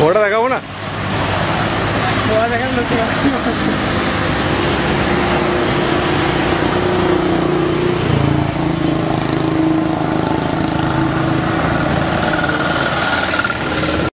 ওটা দেখাবো না ওরা দেখান লোক